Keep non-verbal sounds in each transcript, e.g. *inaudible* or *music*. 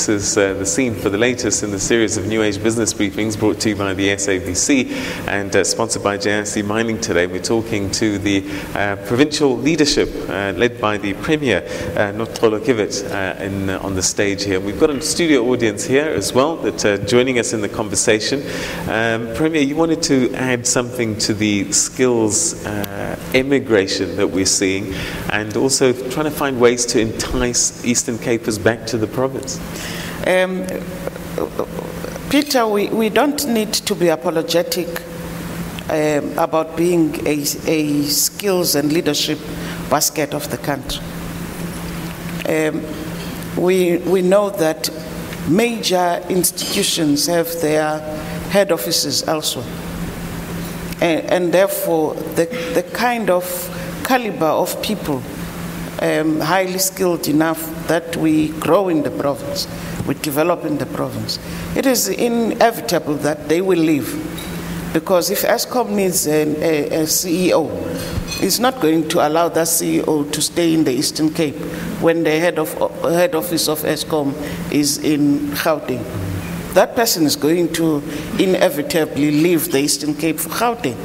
This is uh, the scene for the latest in the series of New Age business briefings brought to you by the SABC and uh, sponsored by JIC Mining today. We're talking to the uh, provincial leadership uh, led by the Premier, uh, Noxolo Kiviet, uh, in, uh, on the stage here. We've got a studio audience here as well that are joining us in the conversation. Um, Premier, you wanted to add something to the skills immigration that we're seeing and also trying to find ways to entice Eastern Capers back to the province. Um, Peter, we, we don't need to be apologetic um, about being a, a skills and leadership basket of the country. Um, we, we know that major institutions have their head offices elsewhere. And, and therefore, the, the kind of caliber of people um, highly skilled enough that we grow in the province, we develop in the province. It is inevitable that they will leave because if Eskom needs an, a, a CEO, it's not going to allow that CEO to stay in the Eastern Cape when the head, of, head office of Eskom is in Gauteng. That person is going to inevitably leave the Eastern Cape for Gauteng.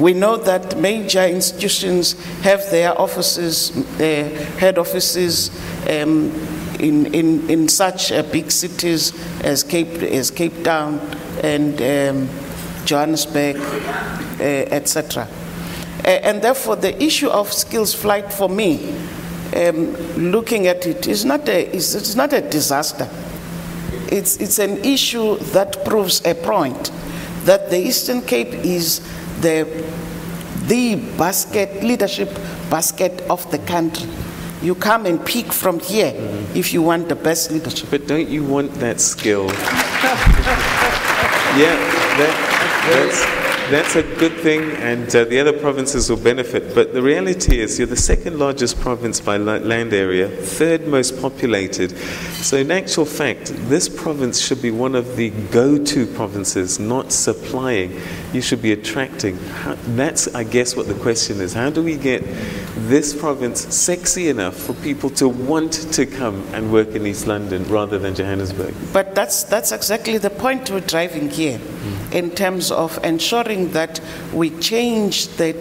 We know that major institutions have their offices, their head offices um, in, in, in such uh, big cities as Cape, as Cape Town and um, Johannesburg, uh, etc. And therefore, the issue of skills flight for me, um, looking at it, is not a, is, it's not a disaster. It's, it's an issue that proves a point that the Eastern Cape is the, the basket, leadership basket of the country. You come and pick from here if you want the best leadership. But don't you want that skill? *laughs* yeah, that, that's, that's a good thing, and uh, the other provinces will benefit. But the reality is, you're the second largest province by land area, third most populated. So, in actual fact, this province should be one of the go to provinces, not supplying. You should be attracting. How, that's, I guess, what the question is. How do we get this province sexy enough for people to want to come and work in East London rather than Johannesburg? But that's, that's exactly the point we're driving here in terms of ensuring that we change the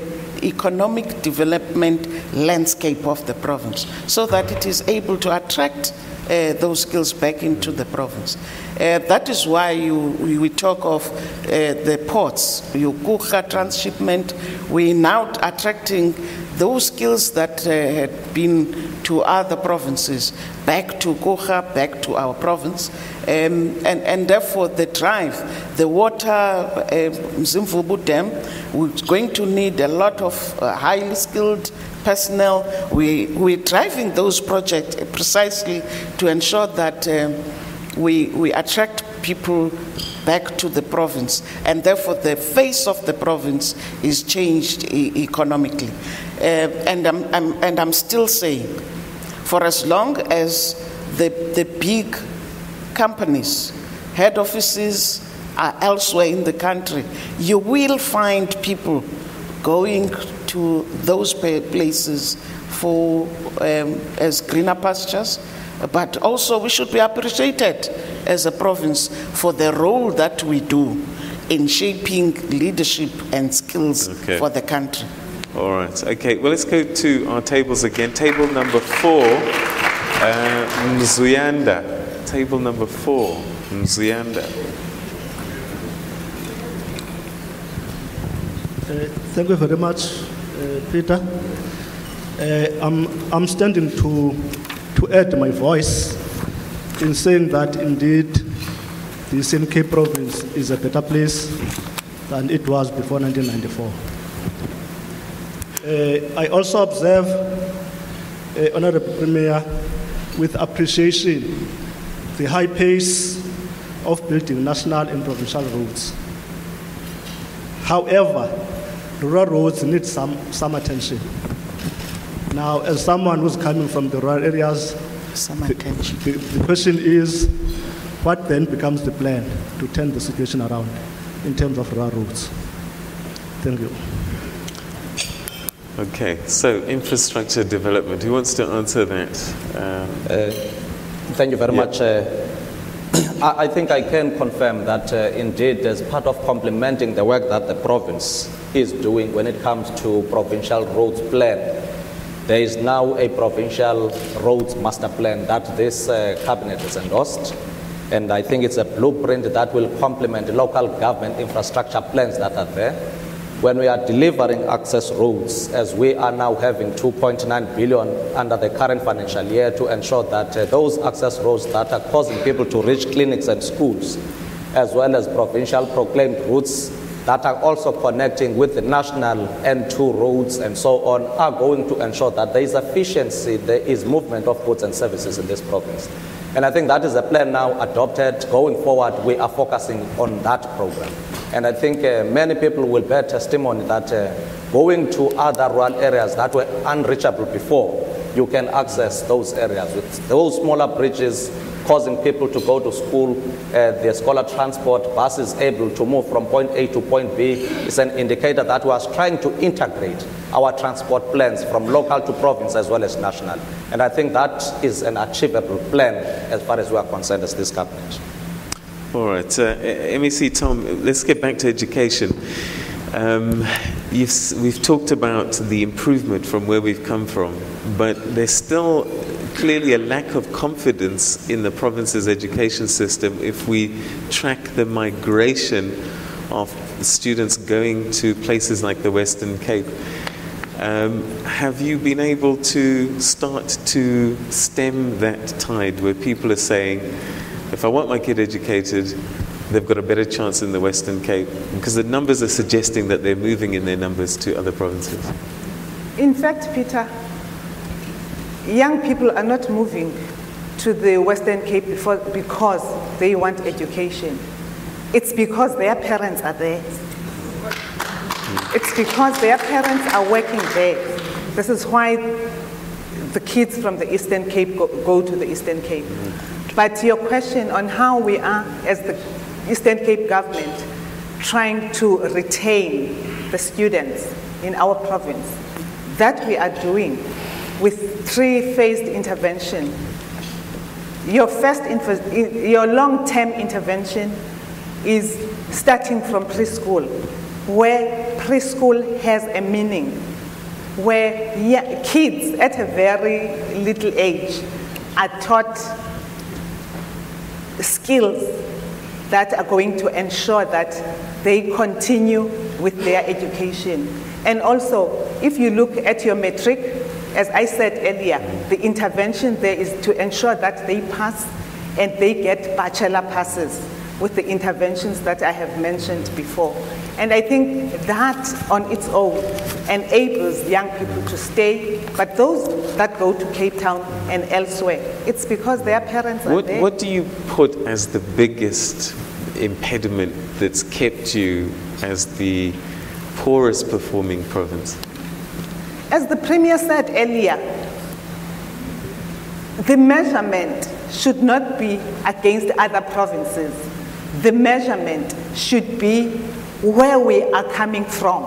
economic development landscape of the province so that it is able to attract uh, those skills back into the province. Uh, that is why you, we talk of uh, the ports, Yukucha transshipment. We are now attracting those skills that uh, had been to other provinces back to Ngqura, back to our province. Um, and, and therefore, the drive, the water, uh, Dam, we're going to need a lot of uh, highly skilled personnel. We, we're driving those projects precisely to ensure that um, we, we attract people back to the province, and therefore the face of the province is changed e- economically. Uh, and, I'm, I'm, and I'm still saying, for as long as the, the big companies, head offices are elsewhere in the country, you will find people going to those places for um, as greener pastures, but also we should be appreciated as a province for the role that we do in shaping leadership and skills Okay. for the country. All right. Okay. Well, let's go to our tables again. Table number four, uh, Mzuyanda. Table number four, Mzuyanda. Uh, Thank you very much, uh, Peter. Uh, I'm, I'm standing to, to add my voice in saying that indeed the Cape province is a better place than it was before 1994. Uh, I also observe, uh, Honorable Premier, with appreciation the high pace of building national and provincial roads. However, rural roads need some, some attention. Now, as someone who's coming from the rural areas, Some attention. the, the question is what then becomes the plan to turn the situation around in terms of rural roads? Thank you. Okay. So infrastructure development. Who wants to answer that? Um, Uh, Thank you very Yeah. much, uh, *clears throat* I I think I can confirm that uh, indeed, as part of complementing the work that the province is doing when it comes to provincial roads plan, there is now a provincial roads master plan that this uh, cabinet has endorsed. And I think it's a blueprint that will complement local government infrastructure plans that are there. When we are delivering access roads, as we are now having 2.9 billion under the current financial year to ensure that uh, those access roads that are causing people to reach clinics and schools, as well as provincial proclaimed routes that are also connecting with the national N2 roads and so on, are going to ensure that there is efficiency, there is movement of goods and services in this province. And I think that is a plan now adopted. Going forward, we are focusing on that program. And I think uh, many people will bear testimony that uh, going to other rural areas that were unreachable before, you can access those areas with those smaller bridges causing people to go to school, uh, their scholar transport, buses able to move from point A to point B is an indicator that we are trying to integrate our transport plans from local to province as well as national. And I think that is an achievable plan as far as we are concerned as this cabinet. All right, uh, MEC Tom, let's get back to education. Um, we've talked about the improvement from where we've come from, but there's still clearly a lack of confidence in the province's education system if we track the migration of students going to places like the Western Cape. Um, have you been able to start to stem that tide where people are saying, if I want my kid educated, they've got a better chance in the Western Cape? Because the numbers are suggesting that they're moving in their numbers to other provinces. In fact, Peter, young people are not moving to the Western Cape before, because they want education. It's because their parents are there. It's because their parents are working there. This is why the kids from the Eastern Cape go, go to the Eastern Cape. But your question on how we are, as the Eastern Cape government, trying to retain the students in our province, that we are doing with three-phased intervention. Your first, your long-term intervention is starting from preschool, where preschool has a meaning, where kids at a very little age are taught skills that are going to ensure that they continue with their education. And also, if you look at your metric, as I said earlier, the intervention there is to ensure that they pass and they get bachelor passes with the interventions that I have mentioned before. And I think that on its own enables young people to stay, but those that go to Cape Town and elsewhere, it's because their parents are What, there. what do you put as the biggest impediment that's kept you as the poorest performing province? As the Premier said earlier, the measurement should not be against other provinces. The measurement should be where we are coming from.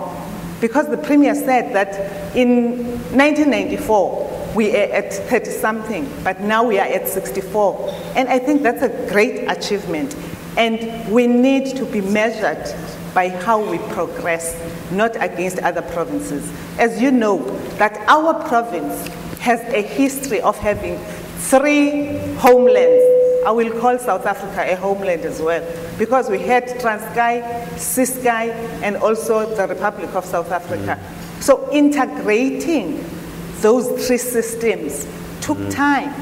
Because the Premier said that in 1994, we are at 30 something, but now we are at 64. And I think that's a great achievement. And we need to be measured by how we progress, not against other provinces. As you know, that our province has a history of having three homelands. I will call South Africa a homeland as well, because we had Transkei, Ciskei, and also the Republic of South Africa. Mm. So integrating those three systems took mm. time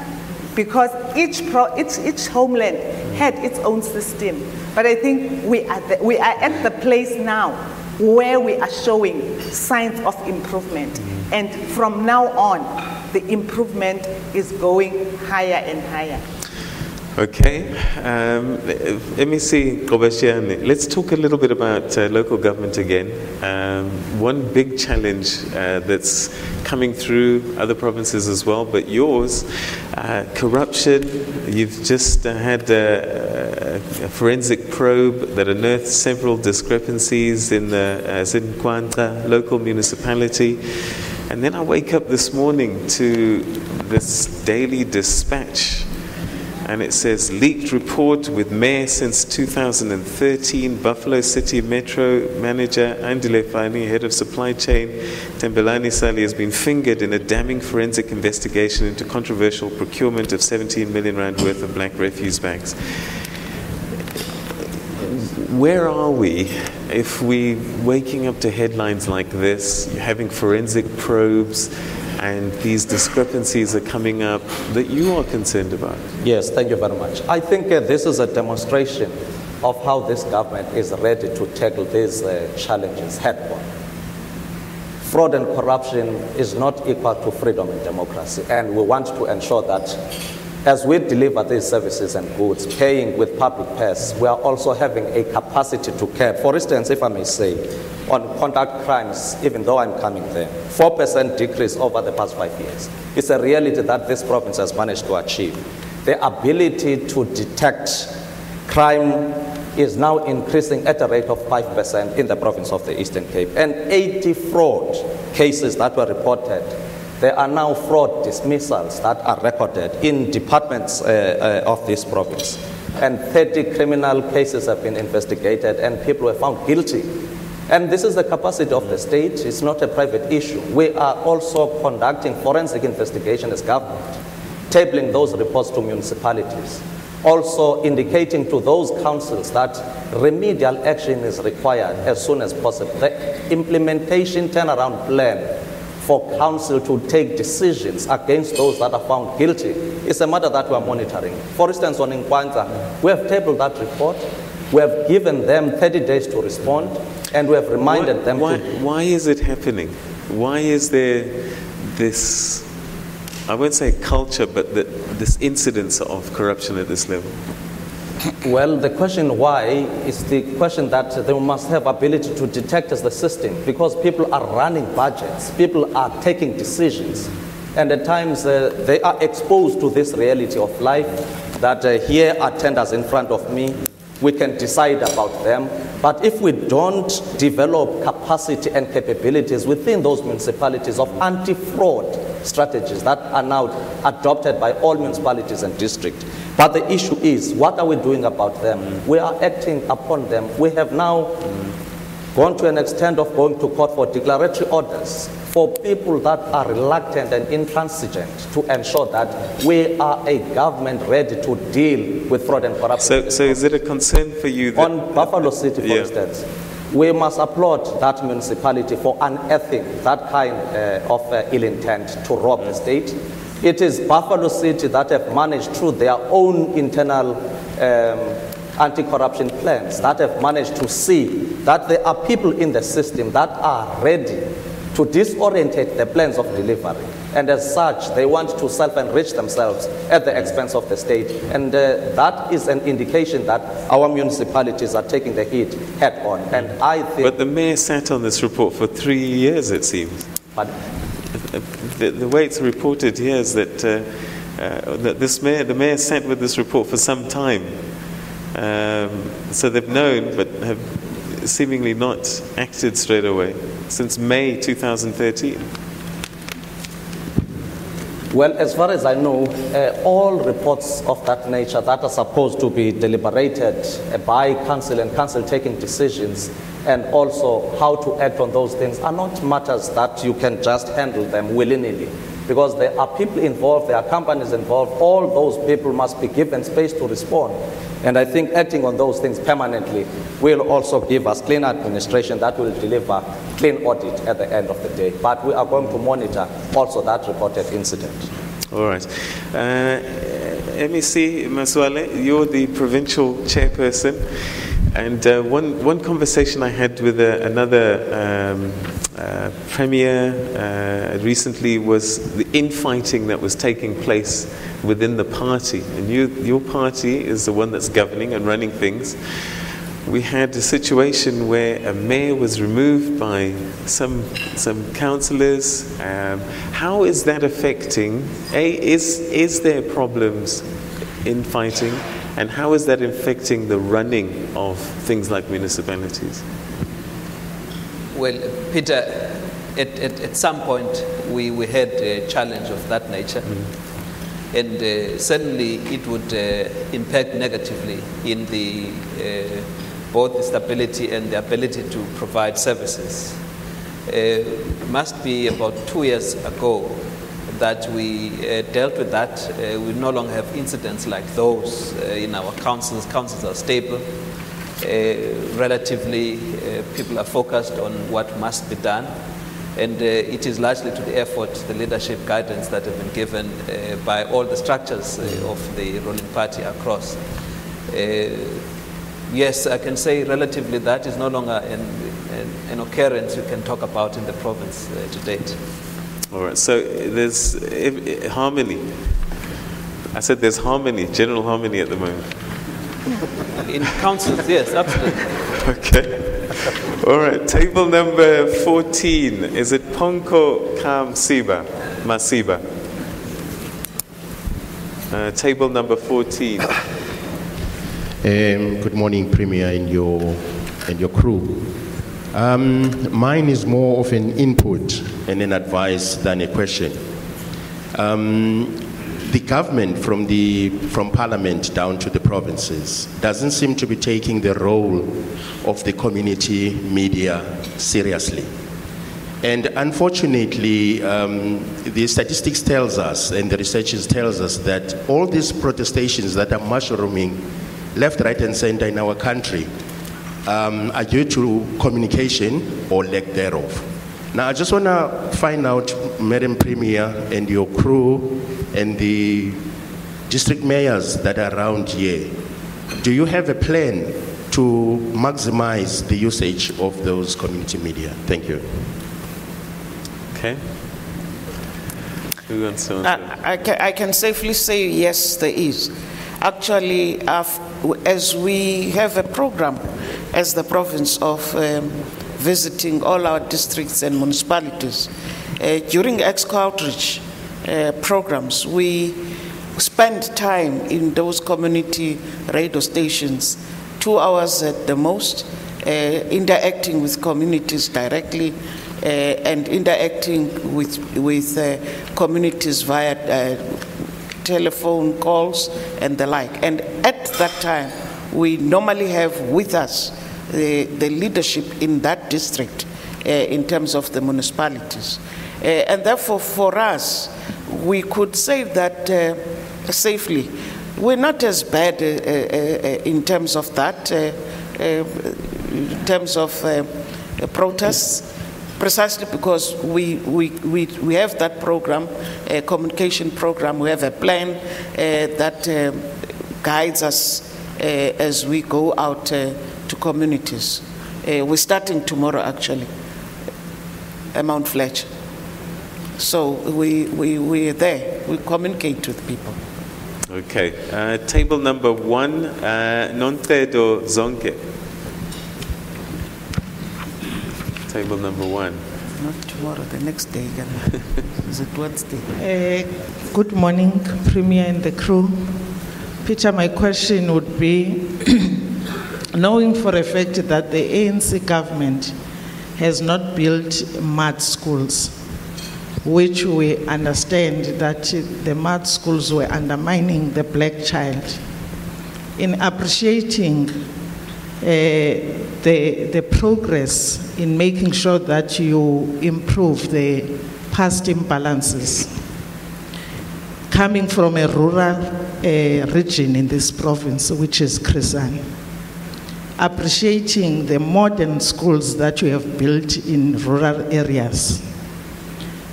because each, pro, each, each homeland had its own system. But I think we are, the, we are at the place now where we are showing signs of improvement. Mm. And from now on, the improvement is going higher and higher. Okay, um, let me see, Qoboshiyane. Let's talk a little bit about uh, local government again. Um, one big challenge uh, that's coming through other provinces as well, but yours, uh, corruption. You've just uh, had a, a forensic probe that unearthed several discrepancies in the uh, Inkwanca local municipality. And then I wake up this morning to this daily dispatch and it says leaked report with mayor since 2013, Buffalo City Metro manager Andile Fani, head of supply chain, Tembelani Sali has been fingered in a damning forensic investigation into controversial procurement of 17 million rand worth of black refuse bags. Where are we if we waking up to headlines like this, having forensic probes, and these discrepancies are coming up that you are concerned about? Yes, thank you very much. I think uh, this is a demonstration of how this government is ready to tackle these uh, challenges head on. Fraud and corruption is not equal to freedom and democracy, and we want to ensure that as we deliver these services and goods, paying with public purse, we are also having a capacity to care. For instance, if I may say, on conduct crimes, even though I'm coming there, 4% decrease over the past five years. It's a reality that this province has managed to achieve. The ability to detect crime is now increasing at a rate of 5% in the province of the Eastern Cape. And 80 fraud cases that were reported there are now fraud dismissals that are recorded in departments uh, uh, of this province. And 30 criminal cases have been investigated and people were found guilty. And this is the capacity of the state. It's not a private issue. We are also conducting forensic investigation as government, tabling those reports to municipalities. Also indicating to those councils that remedial action is required as soon as possible. The implementation turnaround plan for council to take decisions against those that are found guilty is a matter that we are monitoring. For instance, on Inkwanca, we have tabled that report. We have given them 30 days to respond, and we have reminded why, them why, to. why is it happening? Why is there this, I won't say culture, but the, this incidence of corruption at this level? Well, the question why is the question that they must have ability to detect as the system because people are running budgets, people are taking decisions, and at times uh, they are exposed to this reality of life that uh, here are tenders in front of me, we can decide about them. But if we don't develop capacity and capabilities within those municipalities of anti-fraud strategies that are now adopted by all municipalities and districts, but the issue is, what are we doing about them? We are acting upon them. We have now gone to an extent of going to court for declaratory orders for people that are reluctant and intransigent to ensure that we are a government ready to deal with fraud and corruption. So, so is it a concern for you that On Buffalo City, for Yeah. instance, we must applaud that municipality for unearthing that kind uh, of uh, ill intent to rob the state. It is Buffalo City that have managed through their own internal um, anti-corruption plans that have managed to see that there are people in the system that are ready to disorientate the plans of delivery. And as such, they want to self-enrich themselves at the expense of the state. And uh, that is an indication that our municipalities are taking the heat head on. And I think... But the mayor sat on this report for three years, it seems. but The, the way it's reported here is that, uh, uh, that this mayor, the mayor sat with this report for some time. Um, so they've known, but have seemingly not acted straight away since May 2013. Well, as far as I know, uh, all reports of that nature that are supposed to be deliberated by council and council taking decisions and also how to act on those things are not matters that you can just handle them willy-nilly because there are people involved, there are companies involved, all those people must be given space to respond. And I think acting on those things permanently will also give us clean administration that will deliver clean audit at the end of the day. But we are going to monitor also that reported incident. All right. Uh, MEC Masualle, you're the provincial chairperson. And uh, one, one conversation I had with uh, another um, uh, premier uh, recently was the infighting that was taking place within the party. And you, your party is the one that's governing and running things. We had a situation where a mayor was removed by some, some councillors. Um, how is that affecting? A, is, is there problems in fighting? And how is that affecting the running of things like municipalities? Well, Peter, at, at, at some point we, we had a challenge of that nature. and uh, certainly it would uh, impact negatively in the uh, both the stability and the ability to provide services. Uh, must be about two years ago that we uh, dealt with that. Uh, we no longer have incidents like those uh, in our councils. Councils are stable. Uh, relatively, uh, people are focused on what must be done. And uh, it is largely to the effort, the leadership guidance that have been given by all the structures of the ruling party across. Yes, I can say relatively that is no longer an, an, an occurrence we can talk about in the province to date. All right, so there's if, harmony. I said there's harmony, general harmony at the moment. In councils, yes, absolutely. *laughs* Okay. All right, table number 14. Is it Ponko Kam Siba? Masiba? Uh, table number 14. Um, good morning, Premier, and your, and your crew. Um, mine is more of an input and an advice than a question. Um, the government, from, the, from Parliament down to the provinces, doesn't seem to be taking the role of the community media seriously. And unfortunately, um, the statistics tells us, and the researchers tells us that all these protestations that are mushrooming left, right, and center in our country um, are due to communication or lack thereof. Now, I just want to find out, Madam Premier and your crew and the district mayors that are around here, do you have a plan to maximize the usage of those community media? Thank you. Okay. Who wants to answer? I, I, can, I can safely say yes, there is. Actually, af- as we have a program as the province of um, visiting all our districts and municipalities, uh, during EXCO outreach uh, programs, we spend time in those community radio stations, two hours at the most, uh, interacting with communities directly uh, and interacting with, with uh, communities via uh, telephone calls and the like. And at that time, we normally have with us the, the leadership in that district uh, in terms of the municipalities. Uh, and therefore, for us, we could say that uh, safely. We're not as bad uh, uh, uh, in terms of that, in terms of protests, precisely because we, we, we, we have that program, a communication program, we have a plan that guides us as we go out to communities. Uh, we're starting tomorrow, actually, at Mount Fletcher. So we, we, we're there, we communicate with people. Okay. Uh, table number one, uh, Nontedo Zonke. Table number one. Not tomorrow, the next day. again. *laughs* Is it Wednesday? Uh, Good morning, Premier and the crew. Peter, my question would be, *clears throat* knowing for a fact that the ANC government has not built mud schools, which we understand that the mud schools were undermining the black child, in appreciating uh, the, the progress in making sure that you improve the past imbalances, coming from a rural uh, region in this province, which is Chris Hani, appreciating the modern schools that you have built in rural areas.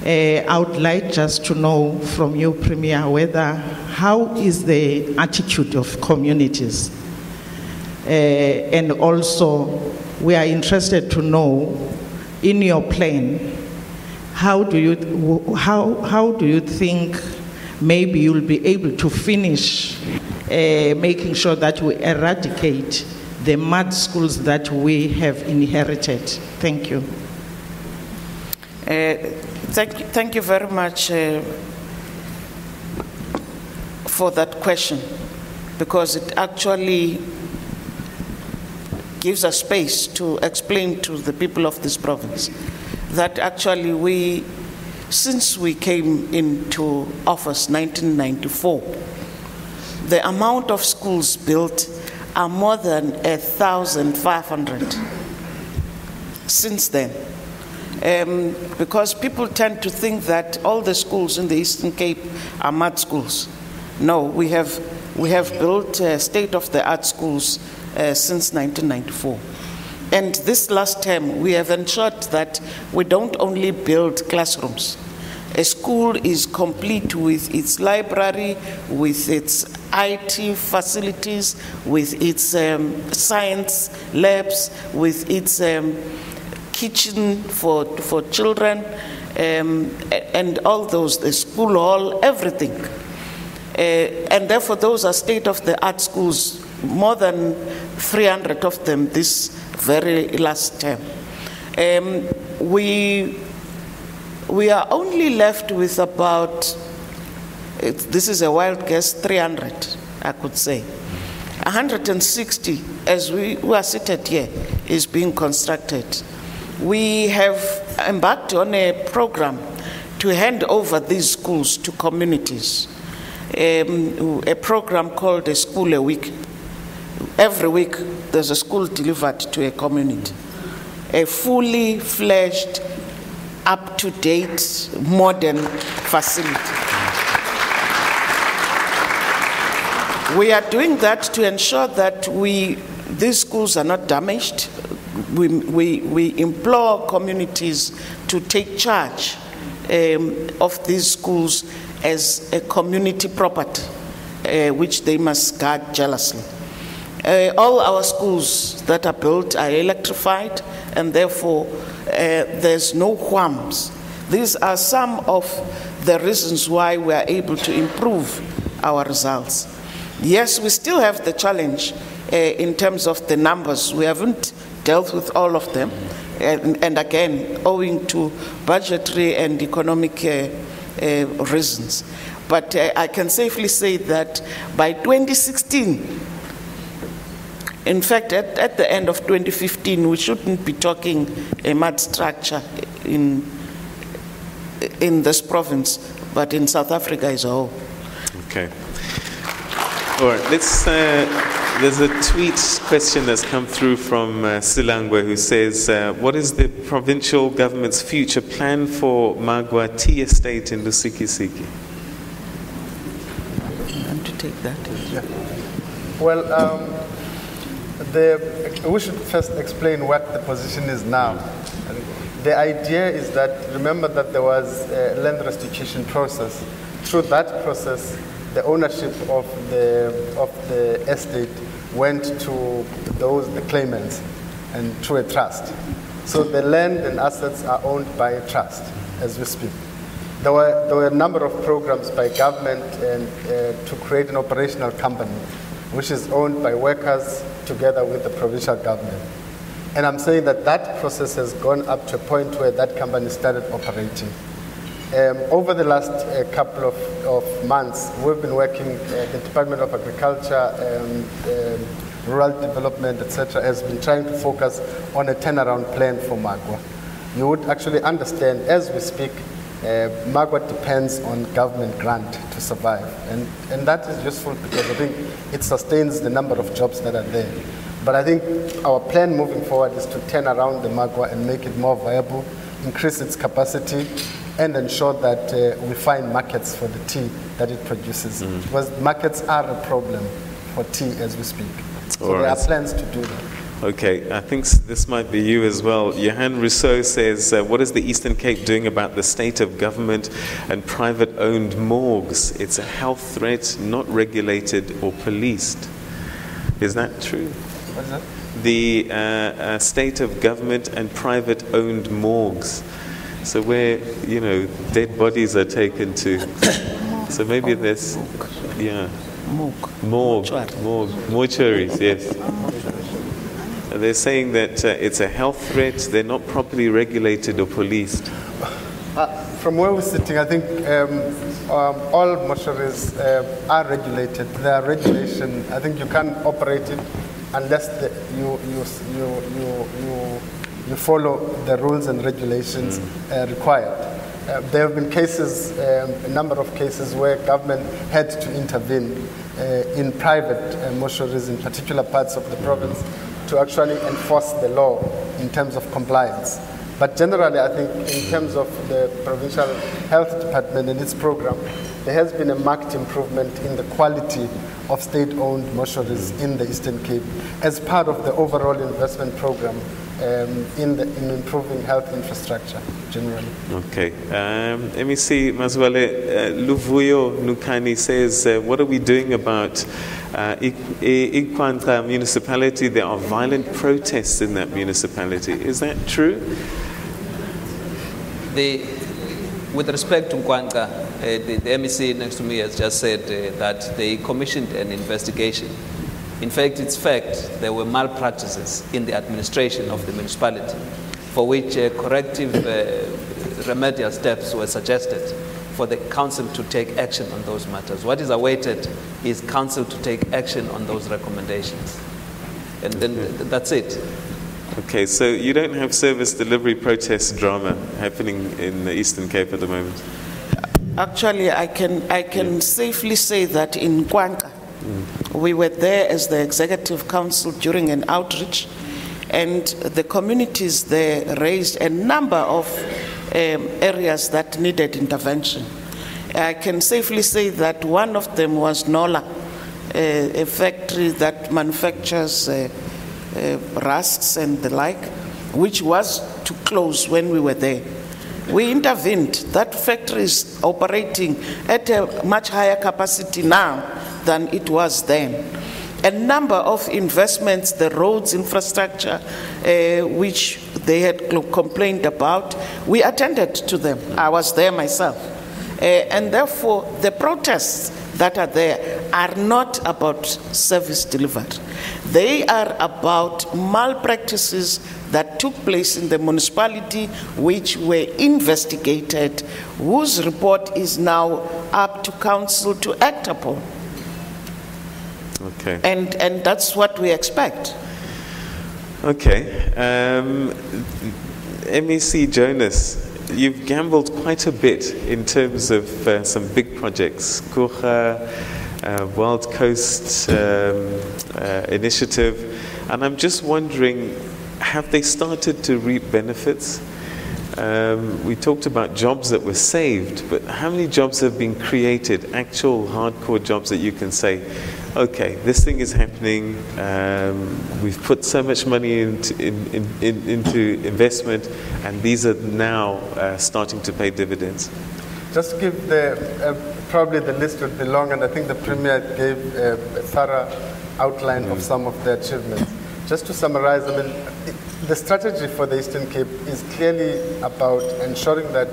Uh, I would like just to know from you, Premier, whether how is the attitude of communities, uh, and also we are interested to know in your plan how do you how how do you think maybe you'll be able to finish uh, making sure that we eradicate the mud schools that we have inherited? Thank you. Uh, thank, you- thank you very much uh, for that question because it actually gives us space to explain to the people of this province that actually we, since we came into office 1994, the amount of schools built are more than 1,500 since then. Um, because people tend to think that all the schools in the Eastern Cape are mud schools. No, we have, we have built uh, state of the art schools uh, since 1994. And this last term, we have ensured that we don't only build classrooms. A school is complete with its library, with its IT facilities, with its um, science labs, with its um, kitchen for, for children, um, and all those, the school hall, everything. Uh, and therefore, those are state of the art schools, more than 300 of them this very last term. Um, we, we are only left with about, this is a wild guess, 300, I could say. 160, as we, we are seated here, is being constructed. We have embarked on a program to hand over these schools to communities. Um, a program called a school a week. Every week, there's a school delivered to a community. A fully fledged, up to date, modern facility. We are doing that to ensure that we, these schools are not damaged. We, we, we implore communities to take charge um, of these schools as a community property, uh, which they must guard jealously. Uh, all our schools that are built are electrified, and therefore uh, there's no qualms. These are some of the reasons why we are able to improve our results. Yes, we still have the challenge uh, in terms of the numbers. We haven't dealt with all of them. And, and again, owing to budgetary and economic uh, uh, reasons. But I can safely say that by 2016, in fact, at, at the end of 2015, we shouldn't be talking a mud structure in, in this province, but in South Africa as a whole. Okay. All right, let's. Uh, there's a tweet question that's come through from uh, Silangwe who says, uh, What is the provincial government's future plan for Magwa Tea Estate in Lusikisiki? You want to take that? Yeah. Well, um, the, we should first explain what the position is now. The idea is that, remember that there was a land restitution process. Through that process, the ownership of the, of the estate went to those, the claimants, and through a trust. So the land and assets are owned by a trust as we speak. There were, there were a number of programs by government and, uh, to create an operational company, which is owned by workers together with the provincial government. And I'm saying that that process has gone up to a point where that company started operating. Um, over the last uh, couple of, of, months, we've been working, uh, the Department of Agriculture, um, um, Rural Development, etc., has been trying to focus on a turnaround plan for Magwa. You would actually understand, as we speak, uh, Magwa depends on government grant to survive. And, and that is useful because I think it sustains the number of jobs that are there. But I think our plan moving forward is to turn around the Magwa and make it more viable, increase its capacity, and ensure that uh, we find markets for the tea that it produces. Mm. Because markets are a problem for tea as we speak. So All there right. are plans to do that. Okay, I think this might be you as well. Johan Rousseau says, uh, What is the Eastern Cape doing about the state of government and private owned morgues? It's a health threat, not regulated or policed. Is that true? What is that? The uh, uh, state of government and private owned morgues. So, where, you know, dead bodies are taken to. *coughs* So maybe there's. Yeah. Morgue. Morgue. Morgue. Mortuaries, yes. They're saying that uh, it's a health threat, they're not properly regulated or policed. Uh, from where we're sitting, I think um, um, all mortuaries uh, are regulated. There are regulation. I think you can't operate it unless the, you, you, you, you, you, you follow the rules and regulations mm. required. uh, there have been cases, um, a number of cases where government had to intervene uh, in private uh, mortuaries in particular parts of the province to actually enforce the law in terms of compliance. But generally, I think in terms of the provincial health department and its program, there has been a marked improvement in the quality of state-owned mortuaries in the Eastern Cape as part of the overall investment program um, in, the, in improving health infrastructure generally. Okay. Um, MEC Masualle, uh, Luvuyo Nukani says, uh, what are we doing about uh, Inkwanca municipality? There are violent protests in that municipality. Is that true? The, with respect to Inkwanca, uh, the, the, MEC next to me has just said uh, that they commissioned an investigation. In fact, it's fact there were malpractices in the administration of the municipality, for which uh, corrective uh, remedial steps were suggested for the council to take action on those matters. What is awaited is council to take action on those recommendations. And then th- that's it. Okay, so you don't have service delivery protest drama happening in the Eastern Cape at the moment? Actually, I can, I can yeah. safely say that in Inkwanca, mm. We were there as the Executive Council during an outreach, and the communities there raised a number of um, areas that needed intervention. I can safely say that one of them was Nola, a, a factory that manufactures. Uh, uh, rusks and the like, which was to close when we were there. We intervened. That factory is operating at a much higher capacity now than it was then. A number of investments, the roads infrastructure, uh, which they had complained about, we attended to them. I was there myself. Uh, and therefore, the protests that are there are not about service delivered. They are about malpractices that took place in the municipality, which were investigated, whose report is now up to council to act upon. Okay. And, and that's what we expect. Okay. Um, MEC Jonas, you've gambled quite a bit in terms of uh, some big projects. Coega, uh, Wild Coast um, uh, Initiative. And I'm just wondering have they started to reap benefits? Um, we talked about jobs that were saved, but how many jobs have been created, actual hardcore jobs that you can say, okay, this thing is happening, um, we've put so much money into, in, in, in, into investment, and these are now uh, starting to pay dividends? Just to give the, uh, probably the list would be long, and I think the Premier gave a, a thorough outline mm. of some of the achievements. Just to summarize, I mean, the strategy for the Eastern Cape is clearly about ensuring that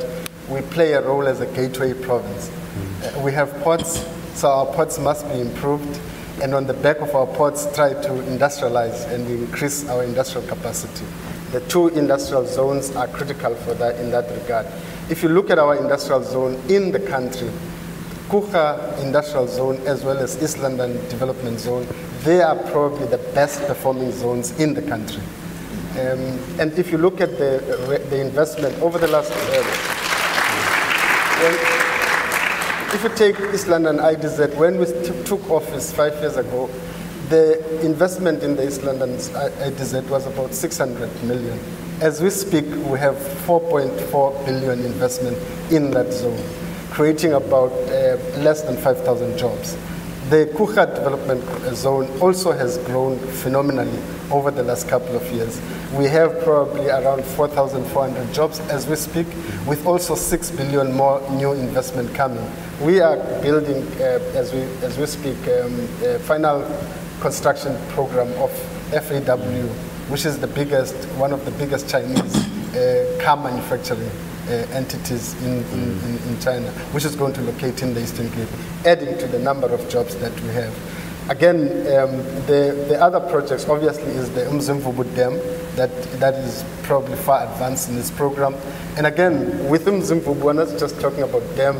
we play a role as a gateway province. Mm. Uh, we have ports, so our ports must be improved, and on the back of our ports, try to industrialize and increase our industrial capacity. The two industrial zones are critical for that in that regard. If you look at our industrial zone in the country, Coega Industrial Zone as well as East London Development Zone, they are probably the best performing zones in the country. Um, and if you look at the, uh, the investment over the last, uh, if you take East London IDZ, when we took office five years ago, the investment in the East London IDZ was about 600 million. As we speak, we have 4.4 billion investment in that zone creating about uh, less than 5,000 jobs. The Coega development zone also has grown phenomenally over the last couple of years. We have probably around 4,400 jobs as we speak, with also 6 billion more new investment coming. We are building, uh, as, we, as we speak, um, a final construction program of FAW, which is the biggest, one of the biggest Chinese uh, car manufacturing entities in, in, in, China, which is going to locate in the Eastern Cape, adding to the number of jobs that we have. Again, um, the, the other projects obviously is the Umzimvubu Dam, that, that is probably far advanced in this program. And again, with Umzimvubu, we're not just talking about dam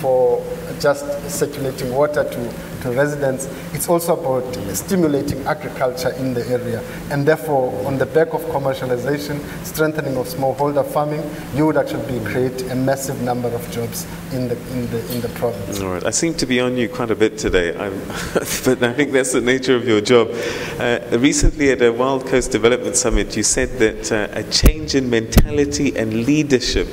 for just circulating water to, to residents. It's also about stimulating agriculture in the area. And therefore, on the back of commercialization, strengthening of smallholder farming, you would actually create a massive number of jobs in the, in the, in the province. All right. I seem to be on you quite a bit today, *laughs* but I think that's the nature of your job. Uh, recently, at a Wild Coast Development Summit, you said that uh, a change in mentality and leadership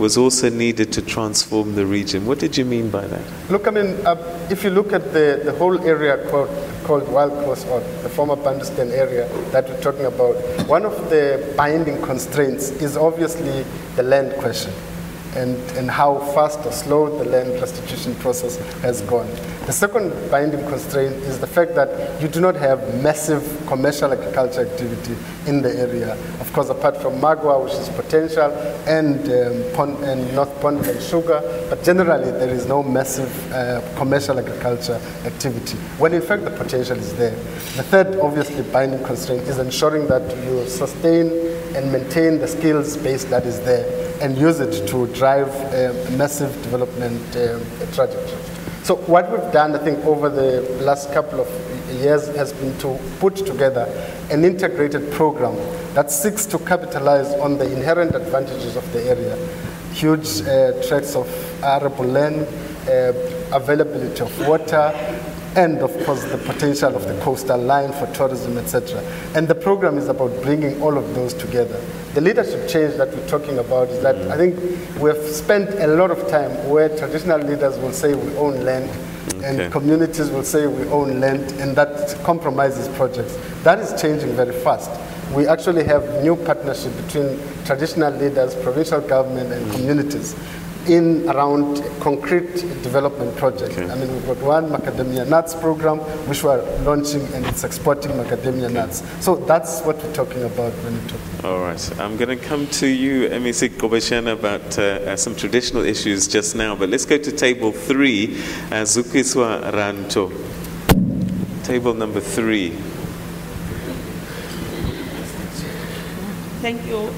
was also needed to transform the region. What did you mean by that? Look, I mean, uh, if you look at the, the whole area called, called Wild Coast or the former Bantustan area that we're talking about, one of the binding constraints is obviously the land question and, and how fast or slow the land restitution process has gone. The second binding constraint is the fact that you do not have massive commercial agriculture activity in the area. Of course, apart from Magwa, which is potential, and, um, Pond, and North Pond and Sugar, but generally there is no massive uh, commercial agriculture activity, when in fact the potential is there. The third, obviously, binding constraint is ensuring that you sustain and maintain the skills base that is there and use it to drive a massive development um, trajectory. So what we've done, I think, over the last couple of years has been to put together an integrated program that seeks to capitalize on the inherent advantages of the area. Huge uh, tracts of arable land, uh, availability of water, and of course the potential of the coastal line for tourism, etc. And the program is about bringing all of those together. The leadership change that we're talking about is that I think we've spent a lot of time where traditional leaders will say we own land okay. and communities will say we own land and that compromises projects. That is changing very fast. We actually have new partnership between traditional leaders, provincial government and mm. communities in around concrete development projects. Okay. I mean, we've got one macadamia nuts program, which we're launching, and it's exporting macadamia okay. nuts. So that's what we're talking about when we talk. All right. I'm going to come to you, MEC Qoboshiyane, about uh, some traditional issues just now, but let's go to table three, uh, Zukiswa Ranto. Table number three. Thank you.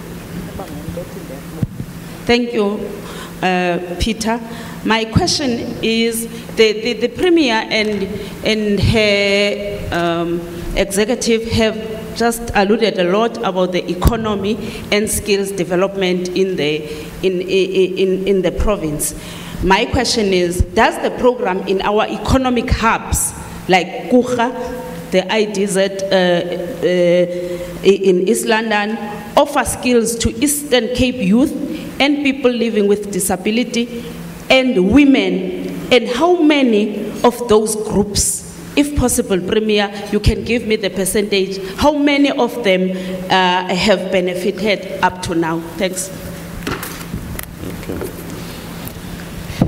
Thank you, uh, Peter. My question is the, the, the Premier and, and her um, executive have just alluded a lot about the economy and skills development in the, in, in, in the province. My question is Does the program in our economic hubs, like Coega, the IDZ uh, uh, in East London, offer skills to Eastern Cape youth and people living with disability and women and how many of those groups if possible premier you can give me the percentage how many of them uh, have benefited up to now? Thanks.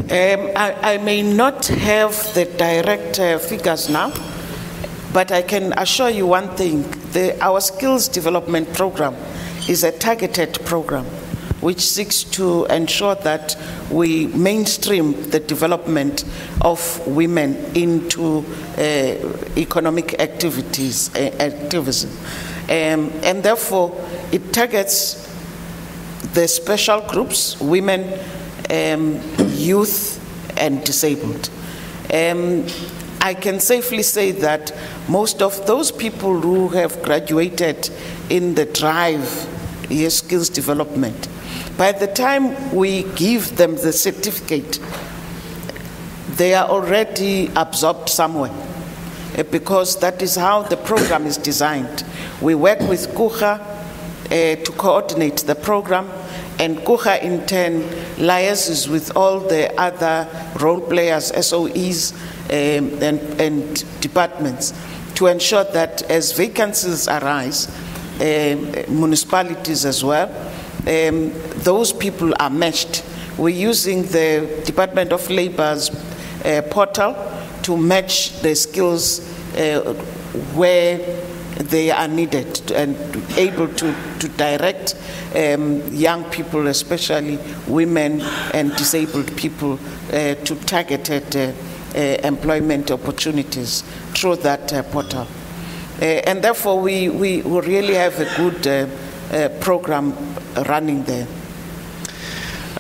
Um, I, I, may not have the direct uh, figures now, but I can assure you one thing. The, our skills development program is a targeted program which seeks to ensure that we mainstream the development of women into uh, economic activities, uh, activism. Um, and therefore, it targets the special groups, women, um, youth, and disabled. Um, I can safely say that most of those people who have graduated in the drive skills development by the time we give them the certificate, they are already absorbed somewhere eh, because that is how the program is designed. We work with Coega uh, to coordinate the program, and Coega in turn liaises with all the other role players, SOEs, um, and, and, departments to ensure that as vacancies arise, uh, municipalities as well, um, those people are matched. We're using the Department of Labor's uh, portal to match the skills uh, where they are needed and able to, to direct um, young people, especially women and disabled people, uh, to targeted uh, uh, employment opportunities through that uh, portal. and therefore, we, we, we really have a good program running there.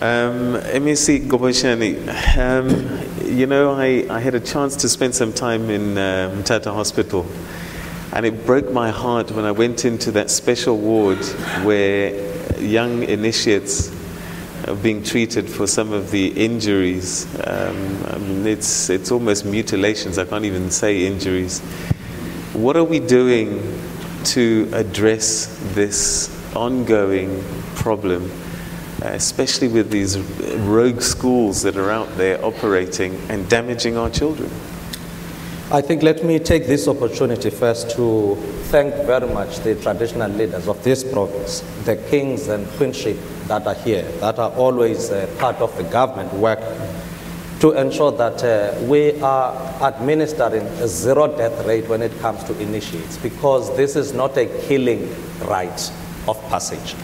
Um, MEC Qoboshiyane, um, you know, I, I had a chance to spend some time in uh, Mthatha Hospital, and it broke my heart when I went into that special ward where young initiates are being treated for some of the injuries. Um, I mean, it's, it's almost mutilations, I can't even say injuries. What are we doing to address this ongoing problem? uh, especially with these rogue schools that are out there operating and damaging our children? I think let me take this opportunity first to thank very much the traditional leaders of this province, the kings and queenship that are here, that are always uh, part of the government work to ensure that uh, we are administering a zero death rate when it comes to initiates, because this is not a killing rite of passage.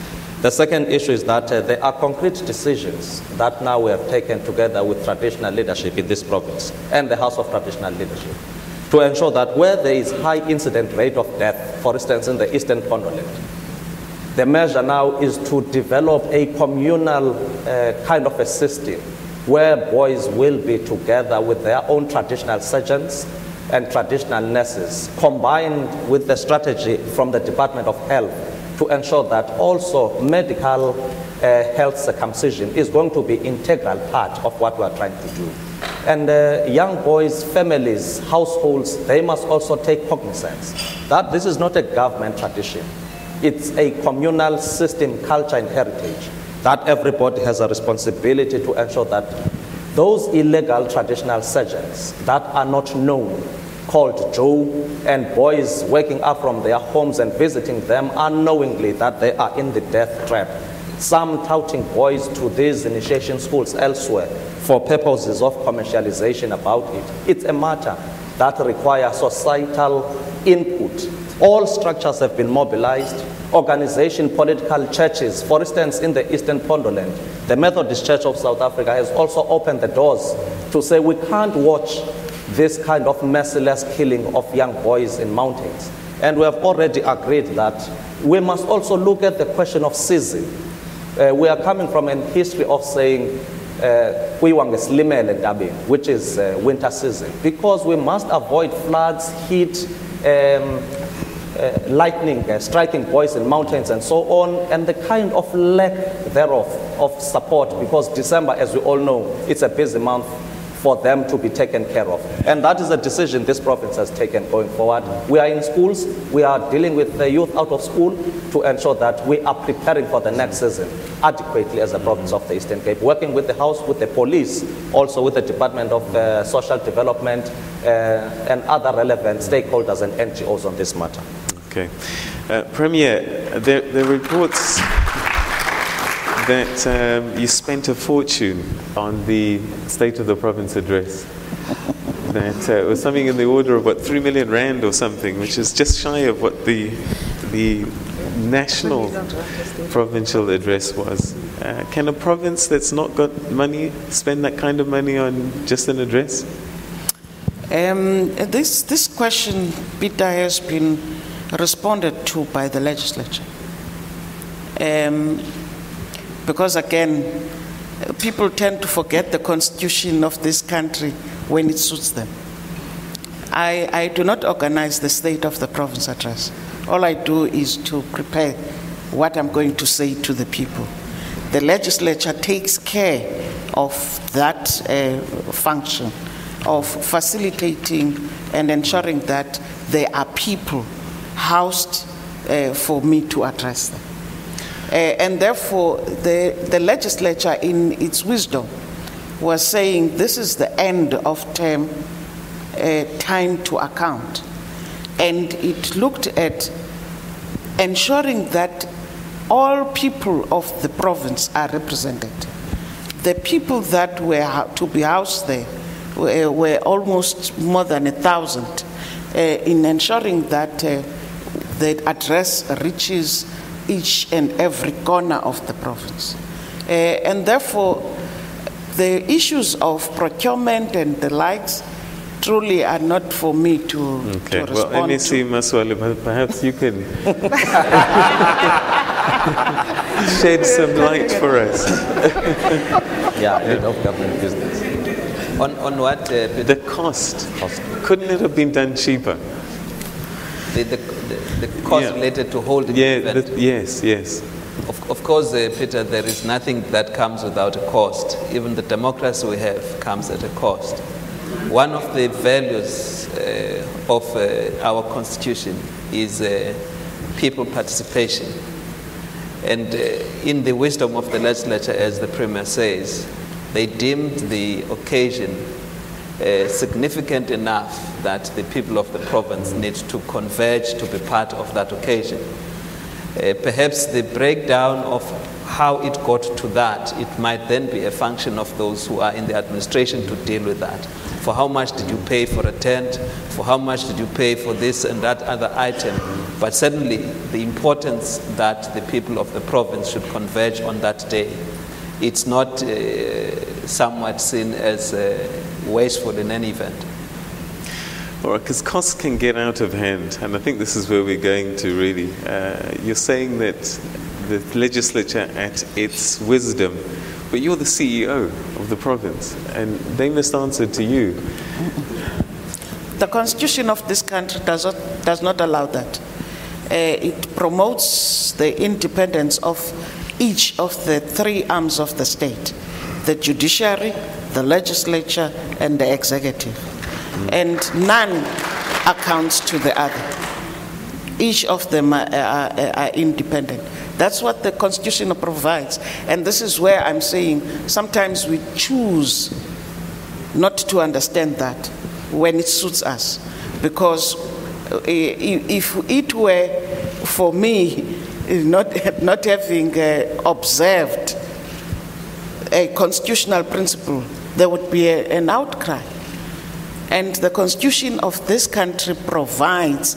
The second issue is that uh, there are concrete decisions that now we have taken together with traditional leadership in this province and the House of Traditional Leadership to ensure that where there is high incident rate of death, for instance in the Eastern Pondoland, the measure now is to develop a communal uh, kind of a system where boys will be together with their own traditional surgeons and traditional nurses, combined with the strategy from the Department of Health to ensure that also medical uh, health circumcision is going to be integral part of what we are trying to do. And uh, young boys, families, households, they must also take cognizance that this is not a government tradition. It's a communal system, culture, and heritage that everybody has a responsibility to ensure that those illegal traditional surgeons that are not known called Joe, and boys waking up from their homes and visiting them unknowingly that they are in the death trap. Some touting boys to these initiation schools elsewhere for purposes of commercialization about it. It's a matter that requires societal input. All structures have been mobilized. Organization, political churches, for instance, in the Eastern Pondoland, the Methodist Church of South Africa has also opened the doors to say we can't watch this kind of merciless killing of young boys in mountains. And we have already agreed that we must also look at the question of season. Uh, we are coming from a history of saying, uh, which is uh, winter season, because we must avoid floods, heat, um, uh, lightning uh, striking boys in mountains and so on, and the kind of lack thereof of support, because December, as we all know, it's a busy month for them to be taken care of. And that is a decision this province has taken going forward. We are in schools, we are dealing with the youth out of school to ensure that we are preparing for the next season adequately as a province of the Eastern Cape, working with the House, with the police, also with the Department of uh, Social Development uh, and other relevant stakeholders and NGOs on this matter. Okay. Uh, Premier, the, are reports that um, you spent a fortune on the State of the Province address. that uh, was something in the order of, what, three million rand or something, which is just shy of what the, the national provincial address was. Uh, can a province that's not got money spend that kind of money on just an address? Um, this, this question, Peter, has been responded to by the legislature. Um, because again, people tend to forget the constitution of this country when it suits them. I, I do not organize the state of the province address. All I do is to prepare what I'm going to say to the people. The legislature takes care of that uh, function of facilitating and ensuring that there are people housed uh, for me to address them. Uh, and therefore, the, the legislature, in its wisdom, was saying this is the end of term uh, time to account. And it looked at ensuring that all people of the province are represented. The people that were to be housed there were, were almost more than a thousand uh, in ensuring that uh, the address reaches each and every corner of the province. Uh, and therefore, the issues of procurement and the likes truly are not for me to, okay. to respond well, MEC to. Masualle, perhaps you can. *laughs* shed some light for us. *laughs* Yeah, head of government business. On, on what, uh, The cost. Couldn't it have been done cheaper? the, the, the, the cost Yeah. related to holding the event? the, yes, yes. Of, of course, uh, Peter, there is nothing that comes without a cost. Even the democracy we have comes at a cost. One of the values uh, of uh, our constitution is uh, people participation. And uh, in the wisdom of the legislature, as the Premier says, they deemed the occasion uh, significant enough that the people of the province need to converge to be part of that occasion. Uh, perhaps the breakdown of how it got to that, it might then be a function of those who are in the administration to deal with that. For how much did you pay for a tent? For how much did you pay for this and that other item? But certainly, the importance that the people of the province should converge on that day, it's not uh, somewhat seen as uh, wasteful in any event. All right, because costs can get out of hand, and I think this is where we're going to really. Uh, you're saying that the legislature, at its wisdom, but you're the CEO of the province, and they must answer to you. The constitution of this country does not, does not allow that. Uh, it promotes the independence of each of the three arms of the state the judiciary, the legislature, and the executive. And none accounts to the other. Each of them are, are, are independent. That's what the Constitution provides. And this is where I'm saying sometimes we choose not to understand that when it suits us. Because uh, if it were for me *laughs* not, not having uh, observed a constitutional principle, there would be a- an outcry. And the constitution of this country provides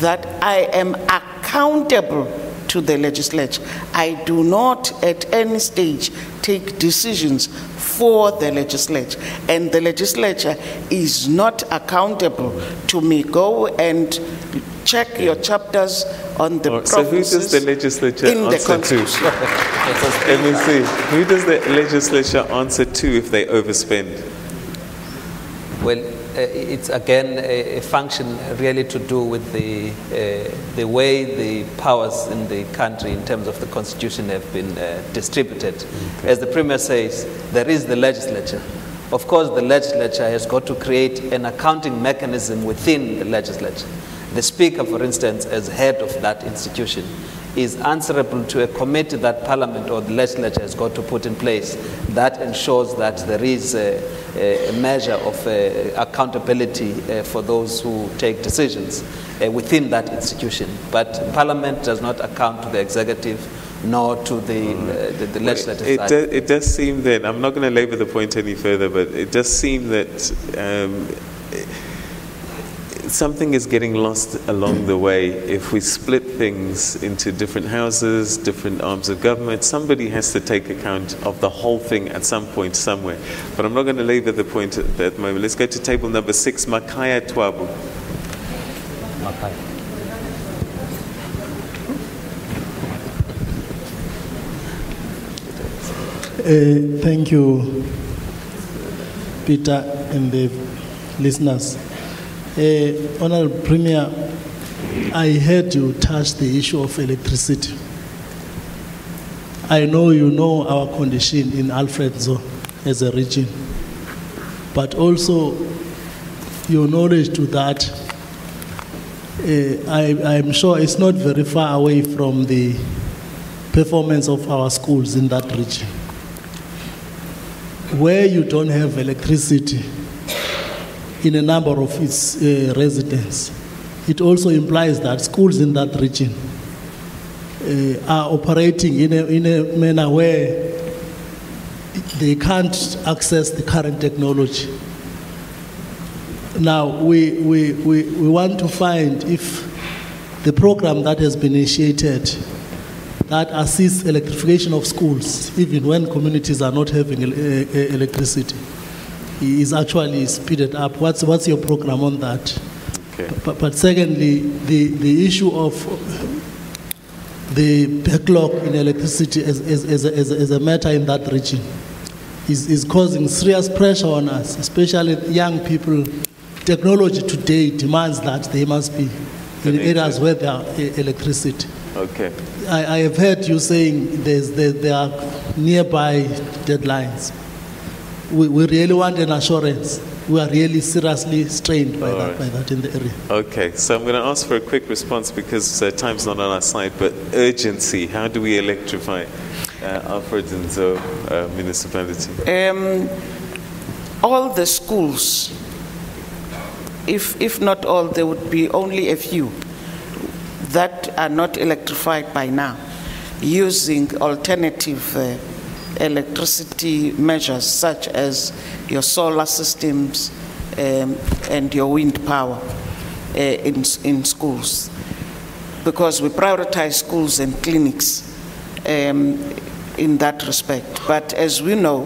that I am accountable to the legislature. I do not at any stage take decisions for the legislature. And the legislature is not accountable to me. Go and check your chapters on the All right, so who does the legislature in the answer to? *laughs* Let me see. Who does the legislature answer to if they overspend? Well, it's again a, a function really to do with the, uh, the way the powers in the country in terms of the constitution have been uh, distributed. As the Premier says, there is the legislature. Of course, the legislature has got to create an accounting mechanism within the legislature. The Speaker, for instance, as head of that institution, is answerable to a committee that Parliament or the legislature has got to put in place that ensures that there is a, a measure of uh, accountability uh, for those who take decisions uh, within that institution. But Parliament does not account to the executive nor to the, uh, the, the legislative It, side. do, it does seem that, I'm not going to labor the point any further, but it does seem that um, something is getting lost along the way. If we split things into different houses, different arms of government, somebody has to take account of the whole thing at some point somewhere. But I'm not going to labor the point at that moment. Let's go to table number six, Makaya Twabu. Uh, thank you, Peter and the listeners. Uh, Honorable Premier, I heard you touch the issue of electricity. I know you know our condition in Alfred Nzo as a region, but also your knowledge to that, uh, I, I'm sure it's not very far away from the performance of our schools in that region where you don't have electricity in a number of its uh, residents, it also implies that schools in that region uh, are operating in a, in a manner where they can't access the current technology. Now, we, we, we, we want to find if the program that has been initiated that assists electrification of schools, even when communities are not having eh, eh, electricity, is actually speeded up. What's, what's your program on that? Okay. But, but secondly, the, the issue of the backlog in electricity as, as, as, a, as, a, as a matter in that region is, is causing serious pressure on us, especially young people. Technology today demands that they must be in areas where there are electricity. Okay. I, I have heard you saying there's, there, there are nearby deadlines. We, we really want an assurance. We are really seriously strained by, All that, right. by that in the area. Okay, so I'm going to ask for a quick response because uh, time's not on our side, but urgency. How do we electrify uh, Alfred Nzo uh, municipality? Um, all the schools, if, if not all, there would be only a few that are not electrified by now, using alternative uh, electricity measures such as your solar systems um, and your wind power uh, in, in schools. Because we prioritize schools and clinics um, in that respect. But as we know,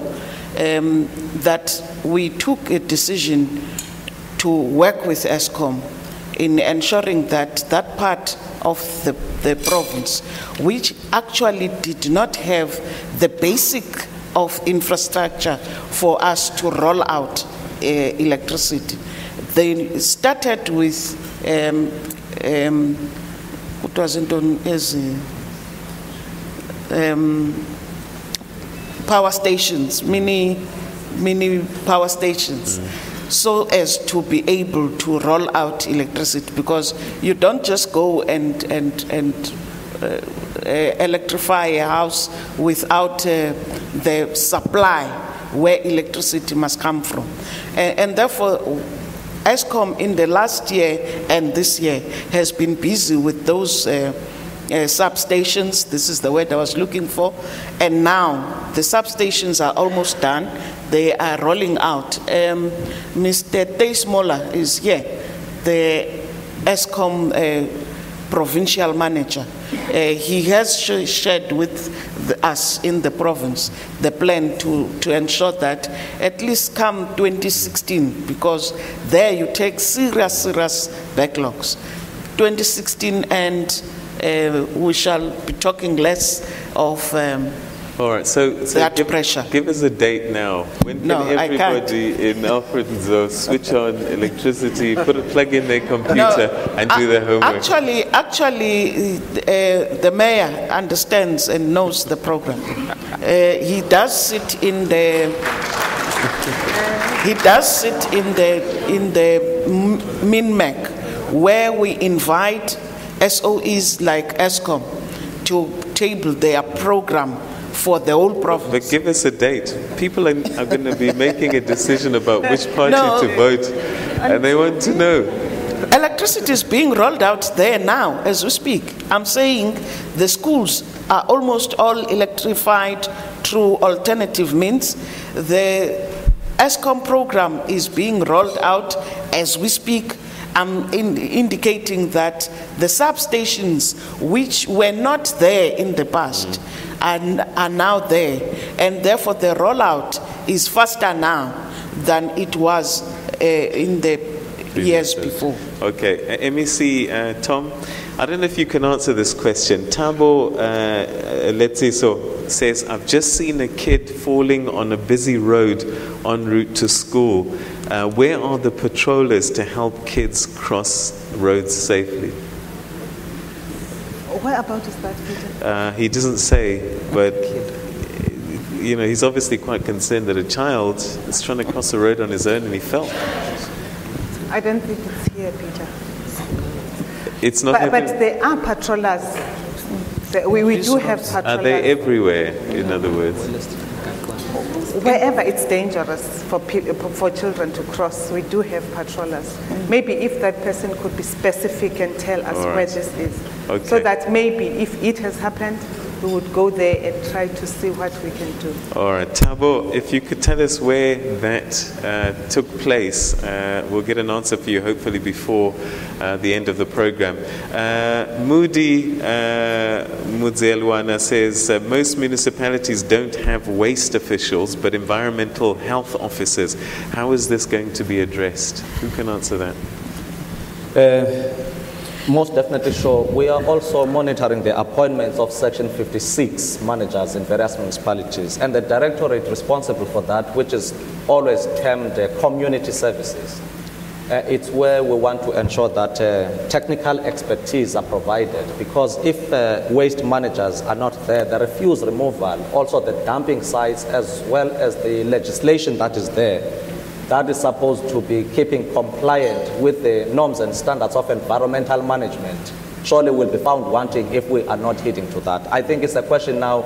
um, that we took a decision to work with Eskom in ensuring that that part of the, the province, which actually did not have the basic of infrastructure for us to roll out uh, electricity. They started with um, um, what was it on as um, power stations, mini mini power stations, so as to be able to roll out electricity. Because you don't just go and and and uh, uh, electrify a house without uh, the supply where electricity must come from, and, and therefore. Eskom in the last year and this year has been busy with those uh, uh, substations. This is the word I was looking for. And now the substations are almost done. They are rolling out. Um, Mr. Teismola is here, the Eskom uh, provincial manager. Uh, he has sh- shared with the, us in the province the plan to, to ensure that at least come 2016, because there you take serious, serious backlogs. 2016, and uh, we shall be talking less of um, All right, so, so that give, pressure. give us a date now. When can No, everybody in Alfred Nzo switch on electricity, put a plug in their computer, and do their homework? Actually, actually, uh, the mayor understands and knows the program. Uh, he does sit in the. He does sit in the in the MINMAC, where we invite SOEs like Eskom to table their program for the whole province. But give us a date. People are, are going to be making a decision about which party No. to vote, and they want to know. Electricity is being rolled out there now as we speak. I'm saying the schools are almost all electrified through alternative means. The Eskom program is being rolled out as we speak. I'm in, indicating that the substations which were not there in the past are, are now there, and therefore the rollout is faster now than it was uh, in the years before. Okay, uh, MEC uh, Tom, I don't know if you can answer this question. Tabo, uh, uh, let's say so, says, I've just seen a kid falling on a busy road en route to school. Uh, where are the patrollers to help kids cross roads safely? Where about is that, Peter? Uh, he doesn't say, but you know, he's obviously quite concerned that a child is trying to cross a road on his own and he fell. I don't think it's here, Peter. It's not But, but there are patrollers. We, we do have patrollers. Are they patrollers. everywhere, in other words? Wherever it's dangerous for, pe- for children to cross, we do have patrollers. Mm. Maybe if that person could be specific and tell us All where this is. Okay. So that maybe if it has happened, we would go there and try to see what we can do. All right, Tabo, if you could tell us where that uh, took place, uh, we'll get an answer for you hopefully before uh, the end of the program. Uh, Moody uh, Mudzelwana says uh, most municipalities don't have waste officials but environmental health officers. How is this going to be addressed? Who can answer that? Most definitely sure. We are also monitoring the appointments of Section 56 managers in various municipalities and the directorate responsible for that, which is always termed uh, community services. Uh, it's where we want to ensure that uh, technical expertise are provided because if uh, waste managers are not there, the refuse removal, also the dumping sites, as well as the legislation that is there, that is supposed to be keeping compliant with the norms and standards of environmental management, surely will be found wanting if we are not heeding to that. I think it's a question now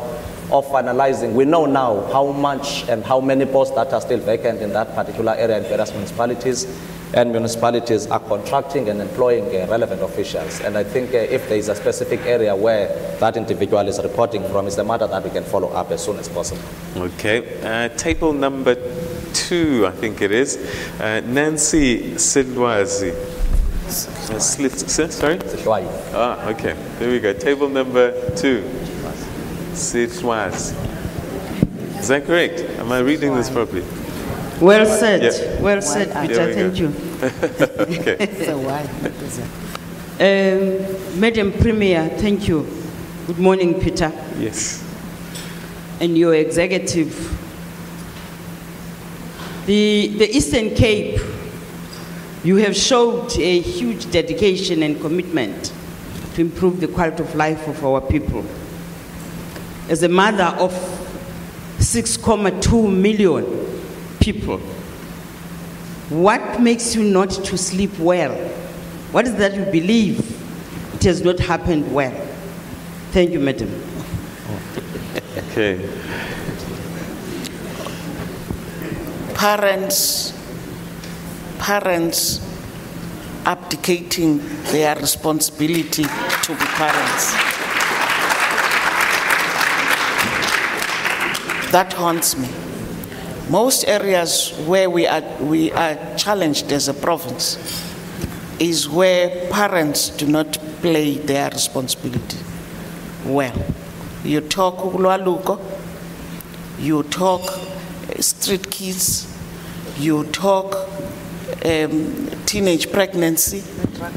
of finalizing. We know now how much and how many posts that are still vacant in that particular area in various municipalities and municipalities are contracting and employing uh, relevant officials. And I think uh, if there is a specific area where that individual is reporting from, it's a matter that we can follow up as soon as possible. Okay. Uh, table number two, I think it is. Uh, Nancy Silwazi. Uh, Slit- sorry? Ah, okay. There we go. Table number two. Silwazi. Is that correct? Am I reading this properly? Well said. Yeah. Well said, Peter. we Thank you. *laughs* *laughs* okay. So why? Um, Madam Premier, thank you. Good morning, Peter, Yes. and your executive. The, the Eastern Cape, you have showed a huge dedication and commitment to improve the quality of life of our people. As a mother of 6.2 million people, what makes you not to sleep well? What is that you believe it has not happened well? Thank you, madam. Okay. Parents, parents abdicating their responsibility to be parents. That haunts me. Most areas where we are, we are challenged as a province is where parents do not play their responsibility well. You talk ulwaluko, you talk street kids, you talk um, teenage pregnancy,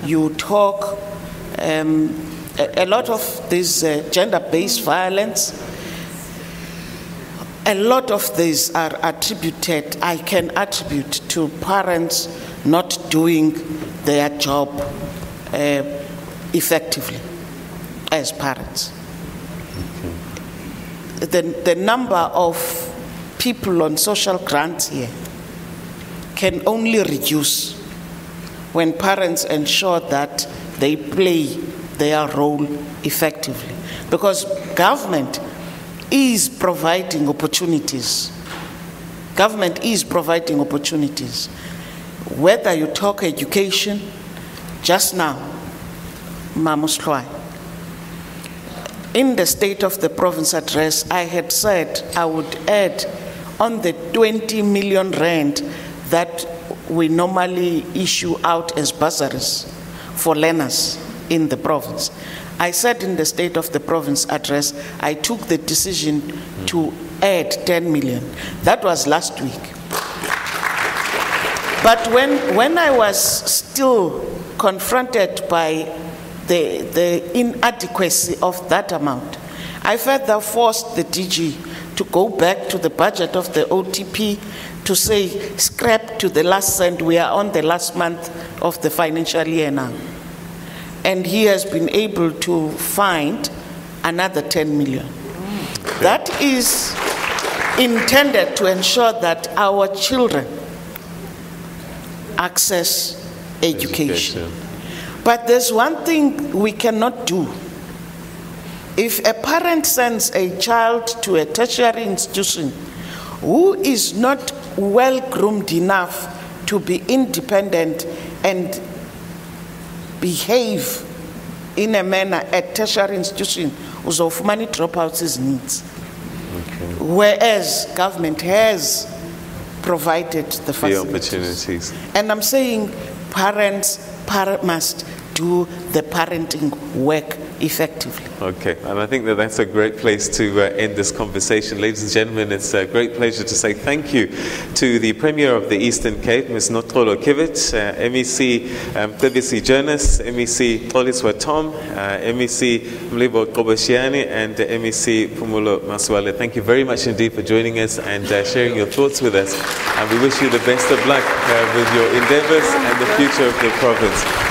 you talk um, a, a lot of this uh, gender-based violence. A lot of these are attributed, I can attribute to parents not doing their job uh, effectively as parents. The, the number of people on social grants here can only reduce when parents ensure that they play their role effectively. Because government is providing opportunities. Government is providing opportunities. Whether you talk education, just now, Mamuslwai, in the State of the Province address, I had said I would add on the 20 million rand that we normally issue out as bursaries for learners in the province. I said in the State of the Province address, I took the decision to add 10 million. That was last week. But when, when I was still confronted by the, the inadequacy of that amount, I further forced the DG to go back to the budget of the OTP to say, scrap to the last cent, we are on the last month of the financial year now. And he has been able to find another 10 million. That is intended to ensure that our children access education. But there's one thing we cannot do. If a parent sends a child to a tertiary institution who is not well groomed enough to be independent and behave in a manner at tertiary institution uzofumana dropouts ezininzi. Whereas government has provided the The facilities. opportunities. and i'm saying parents par- must do the parenting work effectively. Okay, and I think that that's a great place to uh, end this conversation. Ladies and gentlemen, it's a great pleasure to say thank you to the Premier of the Eastern Cape, Ms. Noxolo Kiviet, uh, MEC um, Jonas, MEC Xoliswa Tom, uh, MEC Mlibo Qoboshiyane, and uh, MEC Phumulo Masualle. Thank you very much indeed for joining us and uh, sharing your thoughts with us. And we wish you the best of luck uh, with your endeavors and the future of the province.